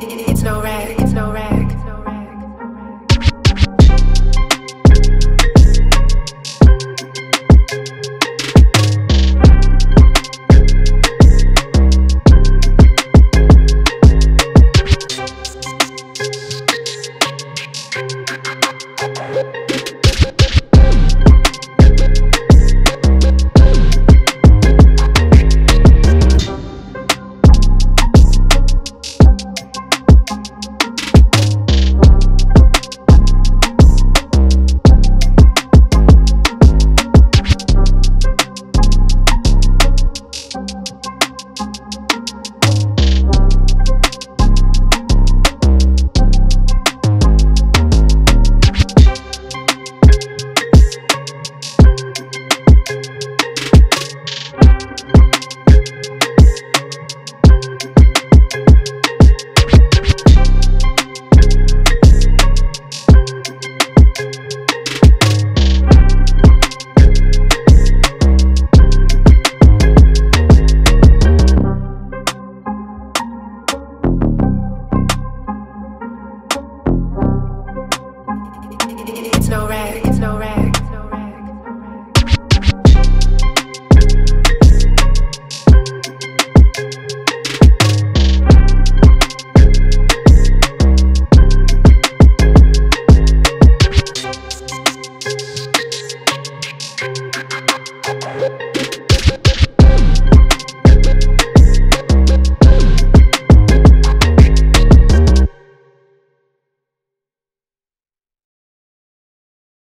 it's no rag, it's no rag.